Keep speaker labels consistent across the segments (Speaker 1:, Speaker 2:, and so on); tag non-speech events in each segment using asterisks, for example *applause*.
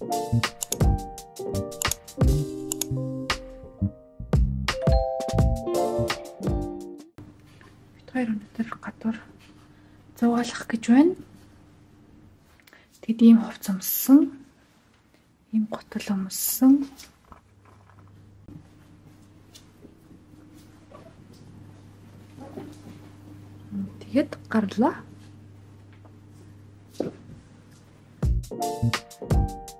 Speaker 1: Хоёр өнөдөр гадуур зугаалах гэж байна. Тэгэд ийм хувц өмссөн. Ийм готл өмссөн. Тэгээд гарлаа. хоолоо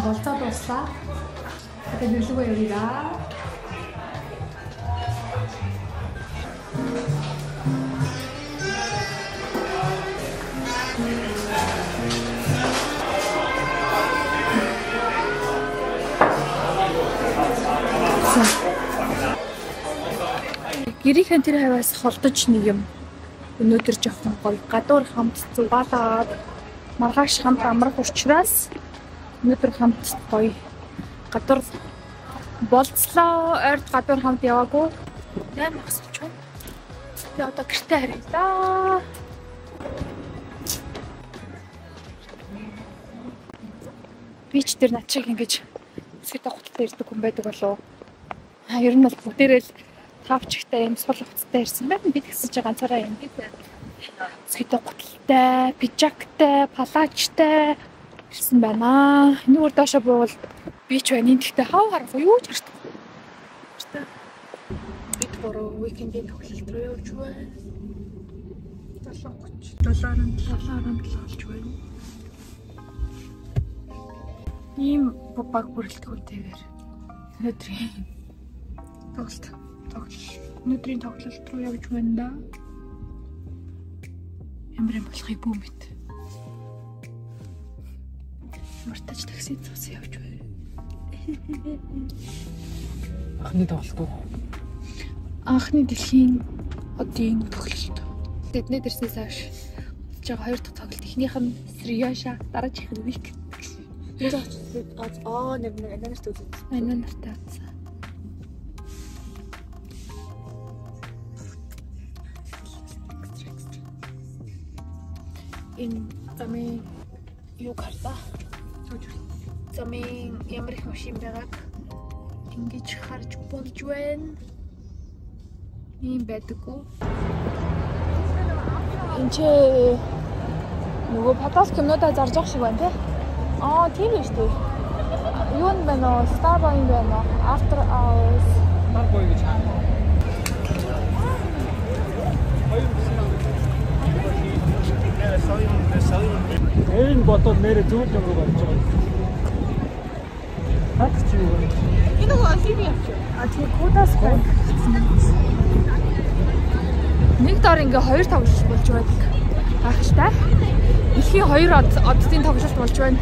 Speaker 1: болцоо дуслаа. Тэгээд нөлөөгөө явъя. Гэрийнхэн тэр хаваас холдож нэг юм өнөөдөр жоохон гоё гадуур хамт зугаалаад маргааш хамт амрах учраас өнөөдөр хамт гоё гадуур болцлоо ойрт гадуур хамт яваагүй 8 асууж байна. Тэгээ одоо гэртээ харъя да. Би ч тэр над шиг ингэж хэсэг тогтолтой ирдэг хүн байдаг болов. А ер нь бол бүгдээрээ л тавчигтай юм сул хувцастай ирсэн байна. Би тэгсэж байгаа ганцаараа юм. Хэсэгтэй гуталтай, пижактай, палачтай ирсэн байна. Энэгээр доошо буувал би ч байна. Тэгтээ хав харах юу ч хардаг. Бид гурав уикендийн тоглолт руу явж байна. 7:30 7:00 7:00 болж байна. Ийм баг бүрэлдэхүүнтэйгээр өнөөдрийн тоглолт тоглолт өнөөдрийн тоглолт руу явж байна да. Ямар болохыг бүү мэд. Мартаж такси цус явж байна.
Speaker 2: Анхны тоглолт уу?
Speaker 1: Анхны дэлхийн одын тоглолт. Тэдний дэрснээс хойш болж байгаа хоёр дахь тоглолт. Эхнийх нь Сриёша, дараачих нь Вик.
Speaker 2: Аа, нэг нэг ананарт үзсэн.
Speaker 1: Ананартай үзсэн. энэ замын юу карта замын ямар их машин байгааг ингэж харж болж байна. Ийм байдаггүй. Энд чи нөгөө подкаст кинодаа зарж байгаа шиг байна те. Аа тийм үү шүү дээ. Юу нь байна уу? Starboy юм байна уу? After hours.
Speaker 2: Starboy гэж хаана? Энэ бодоод нэрээ зөв юм руу гарч байгаа. Хатч юу вэ?
Speaker 1: Энэ нөгөө хиви явч. А тийм кодаас байна. Нэг дор ингээ хоёр тоглолт болж байдаг. Багштай. Дэлхийн хоёр оддын тоглолт болж байна.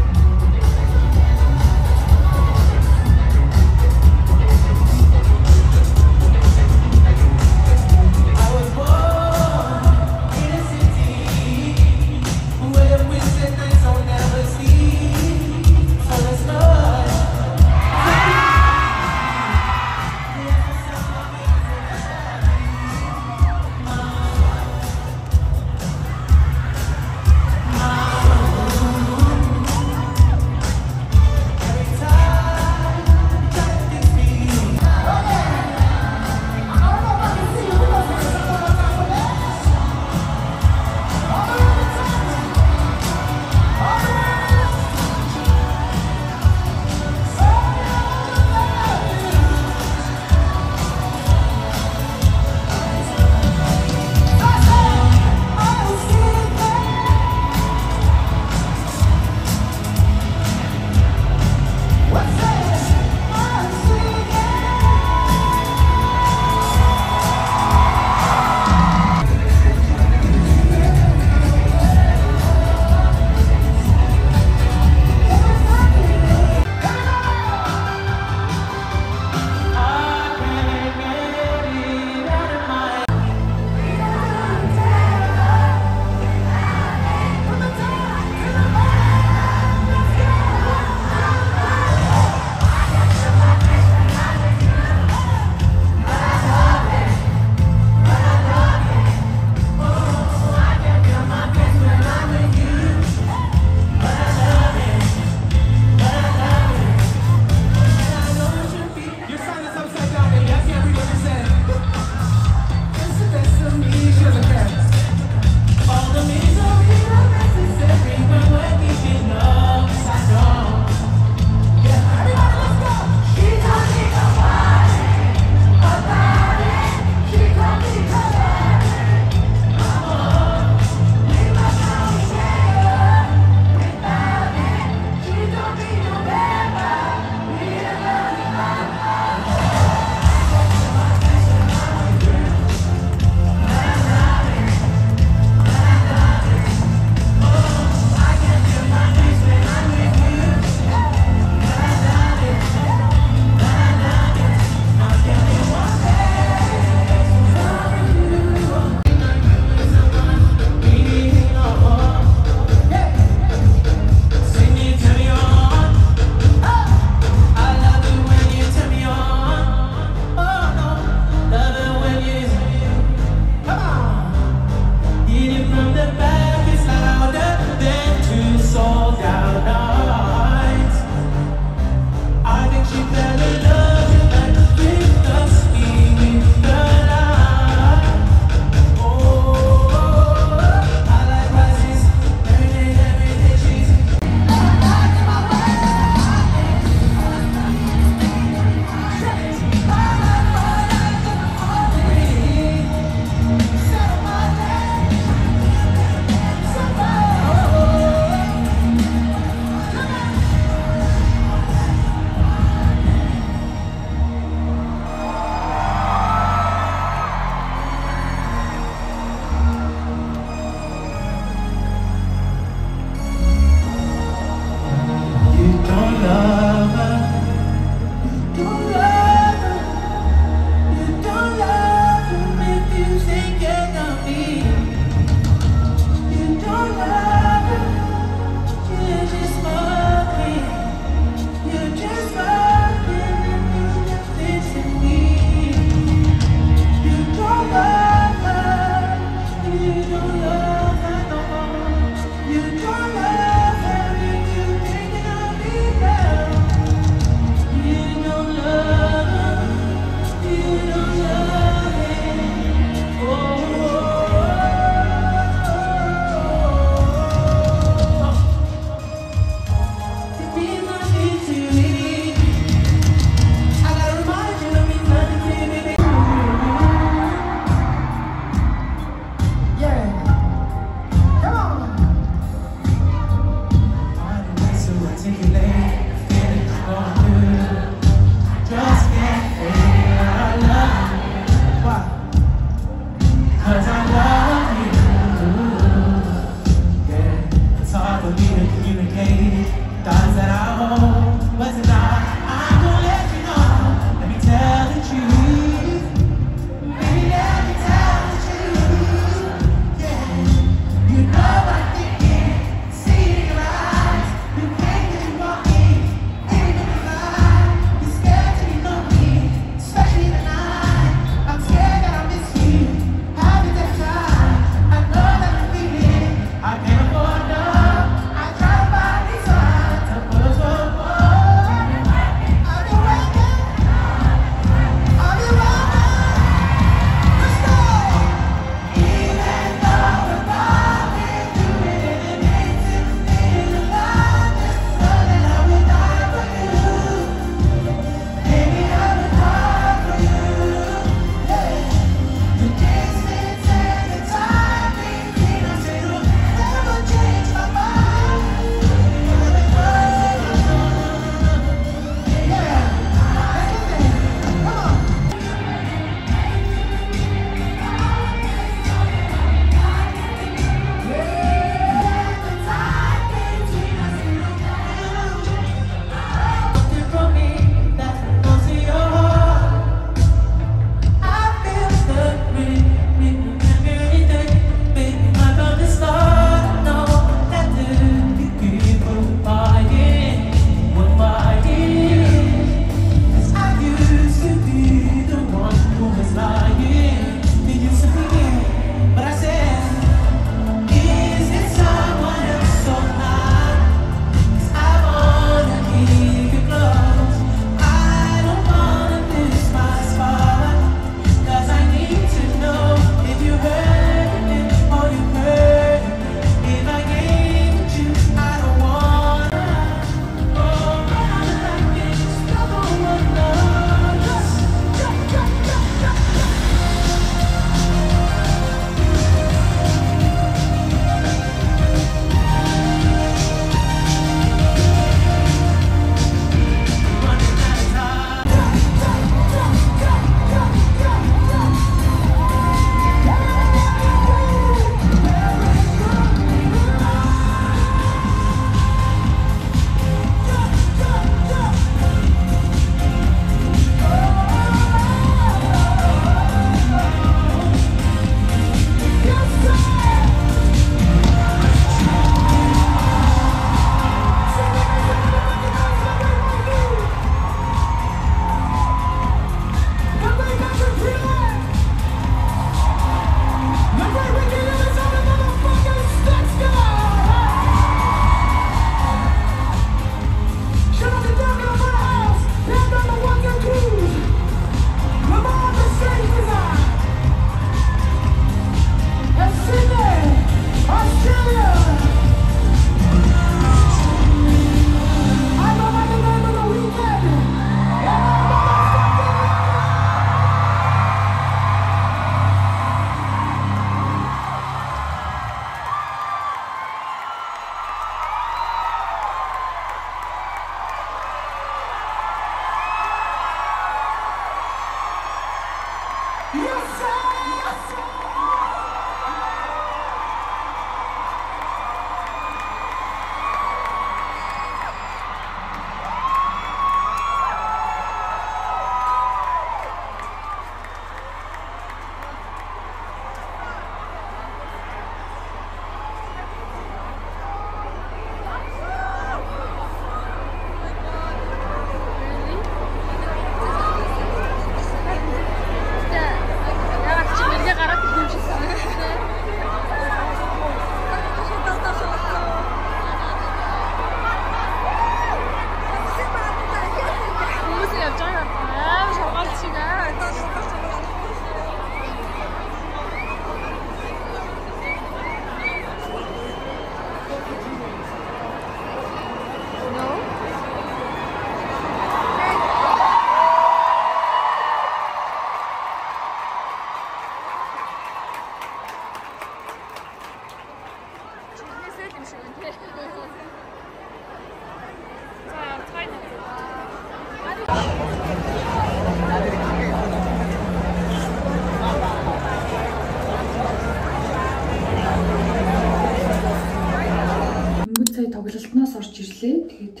Speaker 1: Тэгээд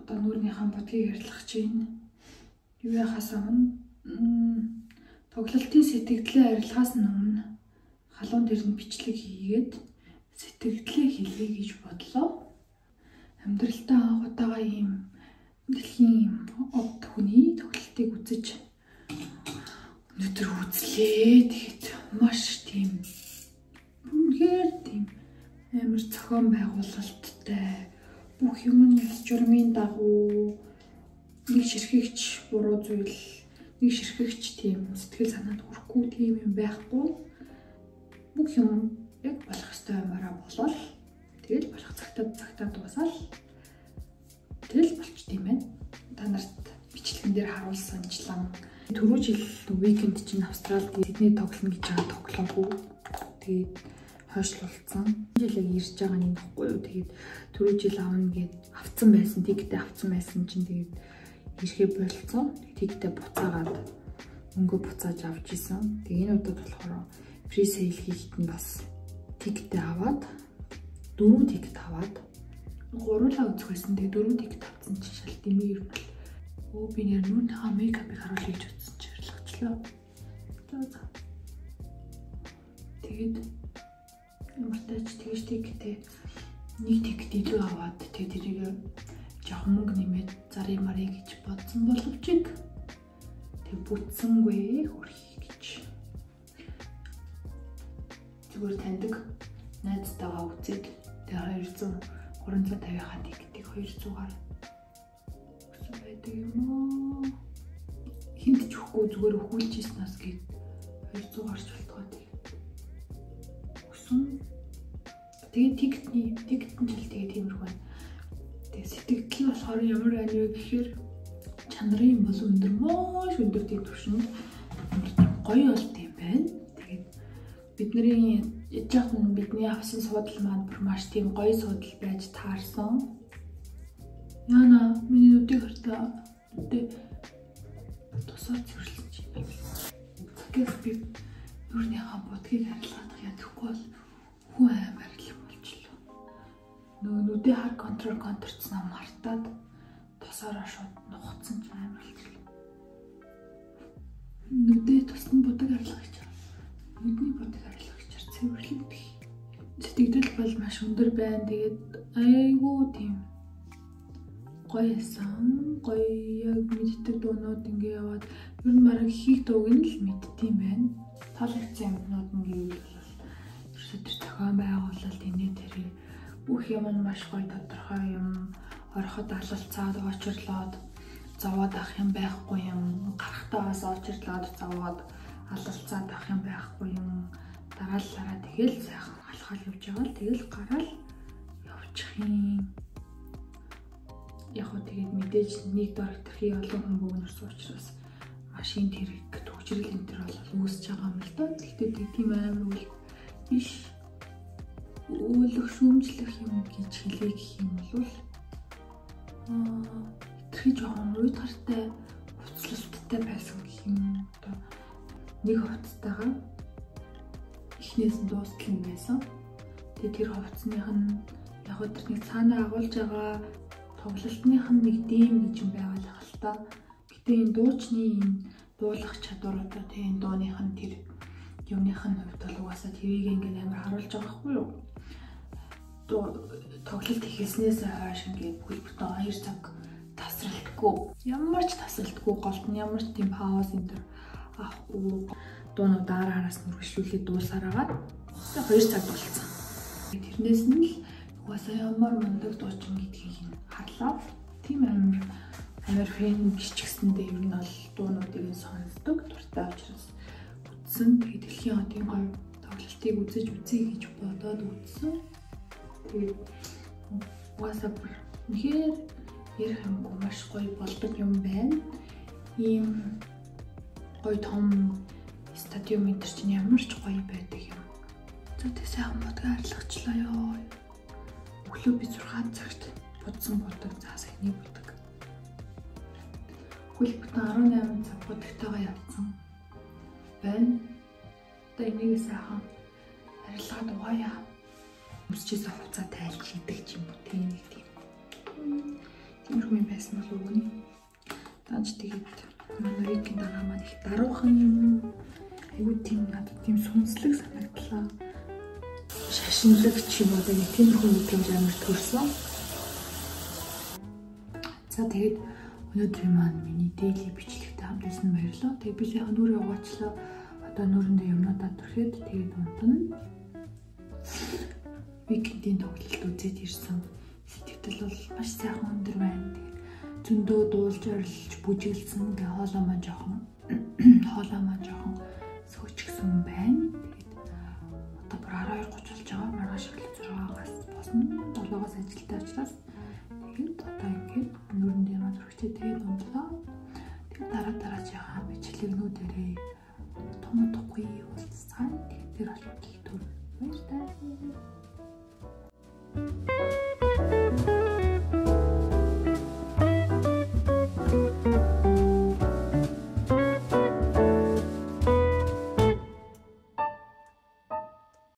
Speaker 1: одоо нүүрнийхэн будгийг ярилцах чинь юу яхаас өмнө тоглолтын сэтгэлдээ арилгаас нь өмнө халуун дээр нь бичлэг хийгээд сэтгэлдээ хэлье гэж бодлоо. Амьдралтаа анхудаага ийм дэлхийн од хүний тоглолтыг үзэж өнөөдөр үзлээ. Тэгэхэд маш тийм үнээр тийм амар зохион байгуулалттай бүх юм нь журмын дагуу нэг ширхэгч буруу зүйл нэг ширхэгч тийм сэтгэл санаанд хүрэхгүй тийм юм байхгүй. Бүх юм яг болох ёстой юмараа болол. Тэгэл болох цагтаа цагтаа дуусаал. Тэгэл болч тийм байна та нарт бичлэгэн дээр харуулсанчлан түрүү жил уикенд чинь Австралид Сидней тоглоно гэж байгаа тоглоогүй тэгээд хойшлуулсан. Жил яг ирж байгаа юм баггүй юу. Тэгээд түрүү жил авна гэд авцсан байсан. Тэгтээ авцсан байсан чинь тэгээд ирэхээ болцсон. Тэгтээ буцаагаад мөнгө буцааж авч исэн. Тэгээ энэ удаад болохоор free sale хийхэд нь бас тэгтээ аваад дөрөв тэгт аваад гуруулаа үзэх байсан. Тэгээ дөрөв тэгт авсан чинь шал дэмий юм бол өө би нэр нүнийхээ мейкапыг харуул хийж утсан чи арилгачлаа. За за. Тэгээд ямар тач тэгэж тэгтээ нэг тэгт илүү аваад тэгээ тэрийг жоохон мөнгө нэмээд зарыг марыг гэж бодсон боловч тэг бүтсэнгүй хөрхий гэж. Зүгээр таньдаг найзтайгаа үзээд тэгээ 200 350-аа тэгтийг 200-аар өсөн байдаг юм уу? Хинт ч өгөхгүй зүгээр өхүүлчихснаас гээд 200-аарч болтгоо тэг өсөн тэгээ тэгтний тэгтэн жил тэгээ тиймэрхүү байна тэгээ сэтгэл болохоор ямар байна вэ гэхээр чанарын бол өндөр маш өндөр тийм төвшөнд гоё болт юм байна тэгээд бидний яж нь бидний авсан суудал маань бүр маш тийм гоё суудал байж таарсан. Яна миний нүдийг хартаа үдээ тусаар цэвэрлэж байна. Тэгэхээс би нүрийнхаа будгийг арилгах ядахгүй бол хүн аймаар л болчихлоо. Нөгөө нүдээ хар контрол контрцснаа мартаад тусаараа шууд нухацсан ч аймар болчихлоо. Нүдээ тусна будаг арилгах нүдний будаг арилгагчаар цэвэрлэгдэх. Сэтгэл бол маш өндөр байна. Тэгээд айгүй тийм гоё эсэн. Гоё яг мэддэг дуунууд ингээ яваад ер нь бараг хийх дууг нь л мэдтiin байна. Таалагдсан юмнууд нь гэвэл тэр зохион байгуулалт энэ тэр бүх юм нь маш гоё тодорхой юм. Ороход алалцаад очрлоод зовоод авах юм байхгүй юм. Гарахтаа бас очрлоод зовоод алалцаад авах юм байхгүй юм. Дараалалаараа тэгэл сайхан алхаал явж байгаа л тэгэл гараал явчих юм. Яг хөө тэгээд мэдээж нэг дор хэтэрхий олон хүн бөгнөрс учраас машин тэрэг төгжрэл энэ төр бол үүсэж байгаа юм л да. Гэхдээ тийм амар үл биш. Өөлөх шүүмжлэх юм гэж хэлээ гэх юм бол аа хэтэрхий жоохон уйд гартай уцлалттай байсан гэх юм. Одоо нэг хувцастайгаа эхнээс нь дуустал юм байсан. Тэгээ тэр хувцсных нь яг тэр нэг цаанаа агуулж байгаа тоглолтных нь нэг дэм гэж юм байгаа л хэл та. Гэтэ энэ дуучны энэ дуулах чадваруудаа тэгээ энэ дууных нь тэр юмных нь хувьд бол угаасаа тэрийг ингээд амар харуулж байгаа байхгүй юу? тоглолт хийснээс хойш ингээд бүл бүтэн 2 цаг тасралтгүй ямар ч тасралтгүй голд нь ямар ч тийм пауз энэ төр авахгүй дуунууд аараараас мөргөжлүүлээд дуусаар агаад 2 цаг болцсон. Тэрнээс нь л угаасаа ямар мундаг дуучин гэдгийг харлаа. Тийм амар амар фэн гэсэндээ ер нь бол дуунуудыг нь сонсдог дуртай учраас үтсэн. Тэгээд дэлхийн одын гоё тоглолтыг үзэж үзье гэж бодоод үзсэн. Тэгээд угаасаа бүр үнэхээр ярих юмгүй маш гоё болдог юм байна. Ийм гоё том стадиум энэ чинь ямар ч гоё байдаг юм. За тэг сайхан бодгаа арилгачлаа ёо. Өглөө би 6 цагт будсан бодог за саяны бодог. Хөл бүтэн 18 цаг бодогтойгоо явцсан. Байна. Одоо энийг сайхан арилгаад угаая. үзчихсэн хувцас тайлж хийдэг ч юм уу тийм нэг тийм. Тиймэрхүү юм байсан бол өгнө. Тааж тэгээд манай викенд дагаа маань их даруухан юм. Айгуу тийм надад тийм сүнслэг санагдлаа. Шашинлагч юм уу нэг тиймэрхүү мэдрэмж амар төрсөн. За тэгээд өнөөдөр маань миний дэйли бичлэгтэй хамт байсан баярлалаа. Тэгээд би яг нүрээ угаачлаа. Одоо нүрэндээ юмнуудаа түрхэд тэгээд унтна. Викендийн тоглолт үзээд ирсэн. Сэтгэл бол маш сайхан өндөр байна. Зөндөө дуулж орилж бүжиглсэн. Ингээ хоолоо маань жоохон *clears throat* хоолоо маань жоохон сөөчгсөн байна. Тэгээд одоо бүр 12:30 болж байгаа. Маргааш эхлэх 6-аас босно. 7-оос ажилтаа учраас тэгээд одоо ингээд нүрэн дээр маань зурагчаа тэгээд унтлаа. Дараа дараачихаа бичлэгнүүдээрээ